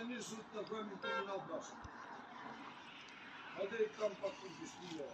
они не на вами терминал Даша. А да и там не я.